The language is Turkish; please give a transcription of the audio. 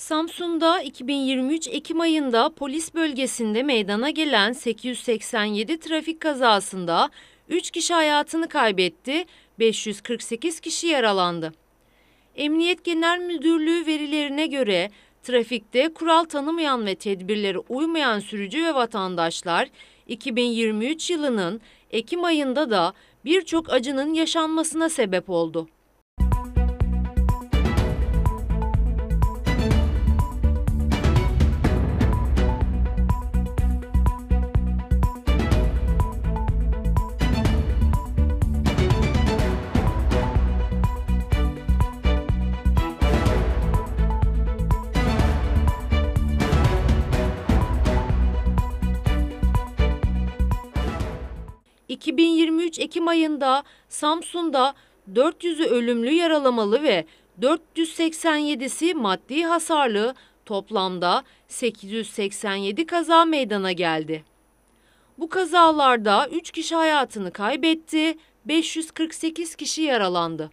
Samsun'da 2023 Ekim ayında polis bölgesinde meydana gelen 887 trafik kazasında 3 kişi hayatını kaybetti, 548 kişi yaralandı. Emniyet Genel Müdürlüğü verilerine göre trafikte kural tanımayan ve tedbirlere uymayan sürücü ve vatandaşlar 2023 yılının Ekim ayında da birçok acının yaşanmasına sebep oldu. ...2023 Ekim ayında Samsun'da 400'ü ölümlü yaralamalı ve 487'si maddi hasarlı toplamda 887 kaza meydana geldi. Bu kazalarda 3 kişi hayatını kaybetti, 548 kişi yaralandı.